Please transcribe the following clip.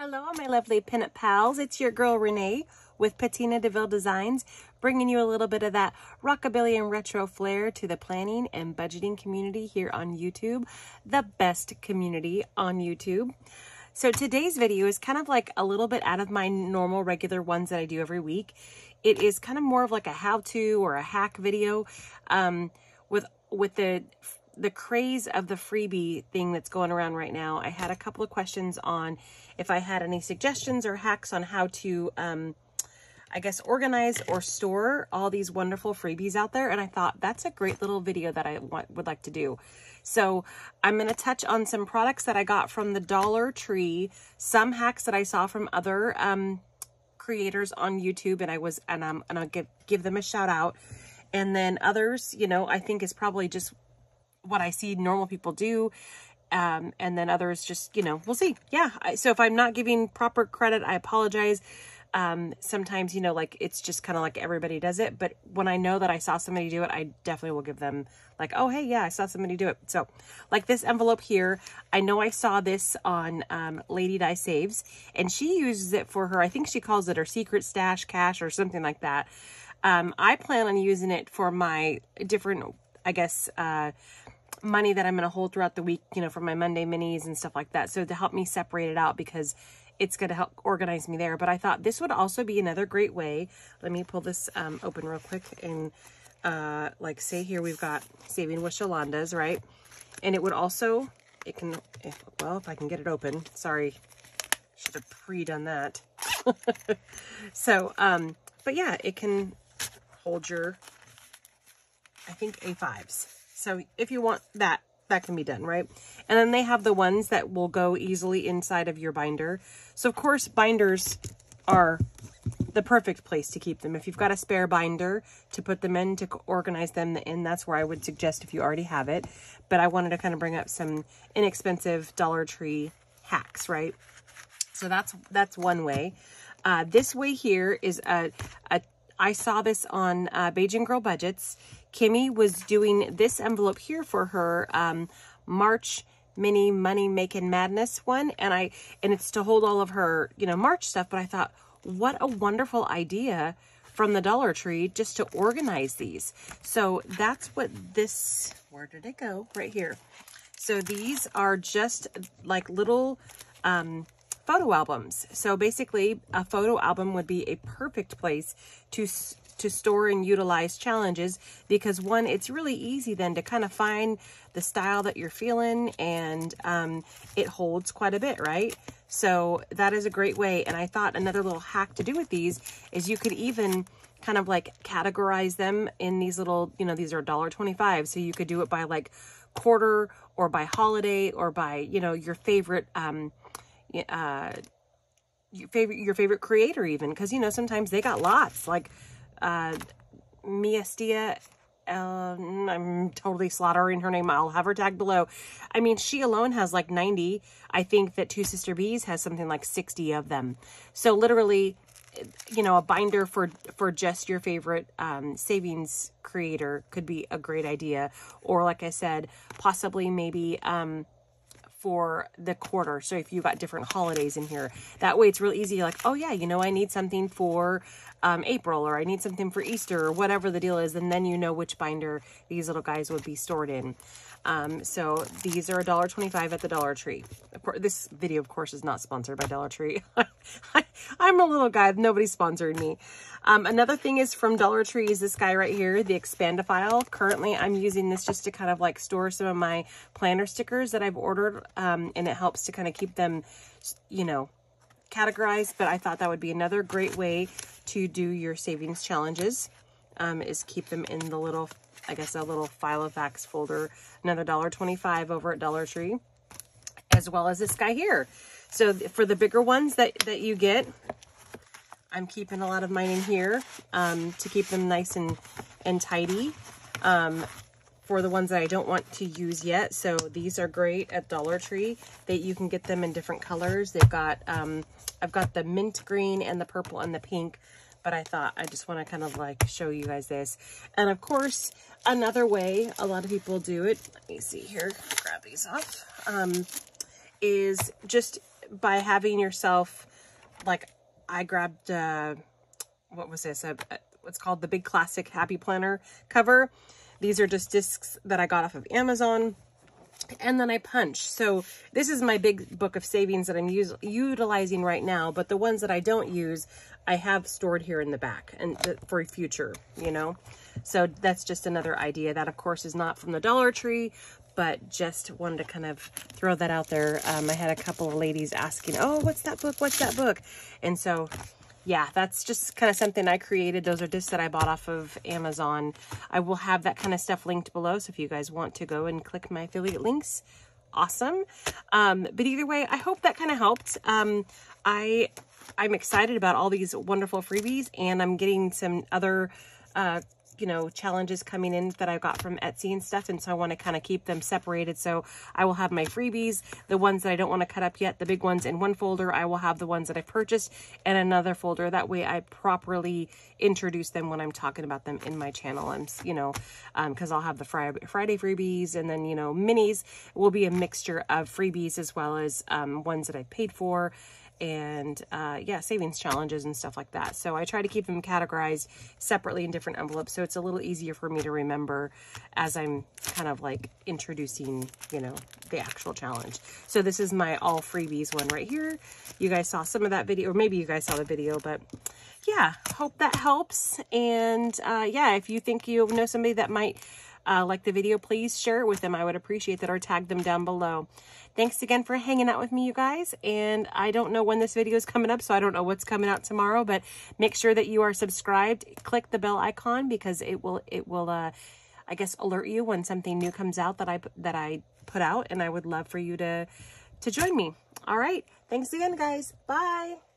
Hello, my lovely pinup pals. It's your girl Renee with Patina DeVille Designs, bringing you a little bit of that rockabilly and retro flair to the planning and budgeting community here on YouTube, the best community on YouTube. So today's video is kind of like a little bit out of my normal regular ones that I do every week. It is kind of more of like a how-to or a hack video um, with with the the craze of the freebie thing that's going around right now, I had a couple of questions on if I had any suggestions or hacks on how to, um, I guess, organize or store all these wonderful freebies out there. And I thought that's a great little video that I want, would like to do. So I'm going to touch on some products that I got from the Dollar Tree, some hacks that I saw from other um, creators on YouTube, and I was, and I'm, and I'll give, give them a shout out. And then others, you know, I think is probably just what I see normal people do. Um, and then others just, you know, we'll see. Yeah. I, so if I'm not giving proper credit, I apologize. Um, sometimes, you know, like it's just kind of like everybody does it. But when I know that I saw somebody do it, I definitely will give them like, oh, hey, yeah, I saw somebody do it. So like this envelope here, I know I saw this on um, Lady Di Saves and she uses it for her, I think she calls it her secret stash cash or something like that. Um, I plan on using it for my different, I guess, uh, money that I'm going to hold throughout the week, you know, for my Monday minis and stuff like that. So to help me separate it out because it's going to help organize me there. But I thought this would also be another great way. Let me pull this um, open real quick. And uh, like say here, we've got Saving with Yolanda's, right? And it would also, it can, if, well, if I can get it open, sorry, should have pre-done that. so, um, but yeah, it can hold your, I think A5s. So if you want that, that can be done, right? And then they have the ones that will go easily inside of your binder. So of course, binders are the perfect place to keep them. If you've got a spare binder to put them in, to organize them in, that's where I would suggest if you already have it. But I wanted to kind of bring up some inexpensive Dollar Tree hacks, right? So that's that's one way. Uh, this way here is a, a I saw this on uh, Bajan Girl Budgets. Kimmy was doing this envelope here for her um, March mini money making madness one and I and it's to hold all of her you know March stuff but I thought what a wonderful idea from the Dollar Tree just to organize these. So that's what this where did it go? Right here. So these are just like little um, photo albums. So basically, a photo album would be a perfect place to to store and utilize challenges because one, it's really easy then to kind of find the style that you're feeling and um, it holds quite a bit, right? So that is a great way. And I thought another little hack to do with these is you could even kind of like categorize them in these little, you know, these are $1.25. So you could do it by like quarter or by holiday or by, you know, your favorite, um, uh, your favorite your favorite creator even because you know sometimes they got lots like uh Miestia um, I'm totally slaughtering her name. I'll have her tag below. I mean, she alone has like 90. I think that Two Sister Bees has something like 60 of them. So literally, you know, a binder for for just your favorite um, savings creator could be a great idea. Or like I said, possibly maybe um, for the quarter. So if you've got different holidays in here, that way it's real easy. Like, oh yeah, you know, I need something for um, April or I need something for Easter or whatever the deal is. And then you know which binder these little guys would be stored in. Um, so these are $1.25 at the Dollar Tree. Course, this video, of course, is not sponsored by Dollar Tree. I, am a little guy. Nobody's sponsored me. Um, another thing is from Dollar Tree is this guy right here, the Expandifile. Currently, I'm using this just to kind of like store some of my planner stickers that I've ordered. Um, and it helps to kind of keep them, you know, categorized. But I thought that would be another great way to do your savings challenges. Um, is keep them in the little I guess a little file Filofax folder, another $1.25 over at Dollar Tree, as well as this guy here. So for the bigger ones that, that you get, I'm keeping a lot of mine in here um, to keep them nice and, and tidy. Um, for the ones that I don't want to use yet. So these are great at Dollar Tree. That you can get them in different colors. They've got, um, I've got the mint green and the purple and the pink but I thought I just want to kind of like show you guys this. And of course, another way a lot of people do it, let me see here, grab these off, um, is just by having yourself, like I grabbed, uh, what was this? A, a, what's called the Big Classic Happy Planner cover. These are just discs that I got off of Amazon and then I punch. So this is my big book of savings that I'm us utilizing right now, but the ones that I don't use, I have stored here in the back and for future, you know. So that's just another idea. That, of course, is not from the Dollar Tree, but just wanted to kind of throw that out there. Um, I had a couple of ladies asking, oh, what's that book? What's that book? And so yeah, that's just kind of something I created. Those are discs that I bought off of Amazon. I will have that kind of stuff linked below. So if you guys want to go and click my affiliate links, awesome. Um, but either way, I hope that kind of helped. Um, I, I'm excited about all these wonderful freebies and I'm getting some other uh, you know, challenges coming in that I got from Etsy and stuff. And so I want to kind of keep them separated. So I will have my freebies, the ones that I don't want to cut up yet, the big ones in one folder. I will have the ones that I've purchased in another folder. That way I properly introduce them when I'm talking about them in my channel. I'm, you know, um, cause I'll have the Friday, Friday freebies and then, you know, minis will be a mixture of freebies as well as um, ones that I paid for and uh, yeah, savings challenges and stuff like that. So I try to keep them categorized separately in different envelopes so it's a little easier for me to remember as I'm kind of like introducing, you know, the actual challenge. So this is my all freebies one right here. You guys saw some of that video, or maybe you guys saw the video, but yeah, hope that helps. And uh, yeah, if you think you know somebody that might uh, like the video, please share it with them. I would appreciate that or tag them down below. Thanks again for hanging out with me, you guys. And I don't know when this video is coming up, so I don't know what's coming out tomorrow, but make sure that you are subscribed. Click the bell icon because it will, it will, uh, I guess, alert you when something new comes out that I, that I put out. And I would love for you to, to join me. All right. Thanks again, guys. Bye.